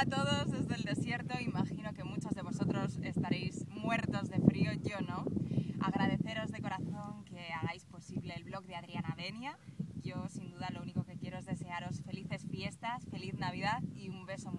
Hola a todos desde el desierto. Imagino que muchos de vosotros estaréis muertos de frío, yo no. Agradeceros de corazón que hagáis posible el blog de Adriana Benia. Yo sin duda lo único que quiero es desearos felices fiestas, feliz Navidad y un beso muy.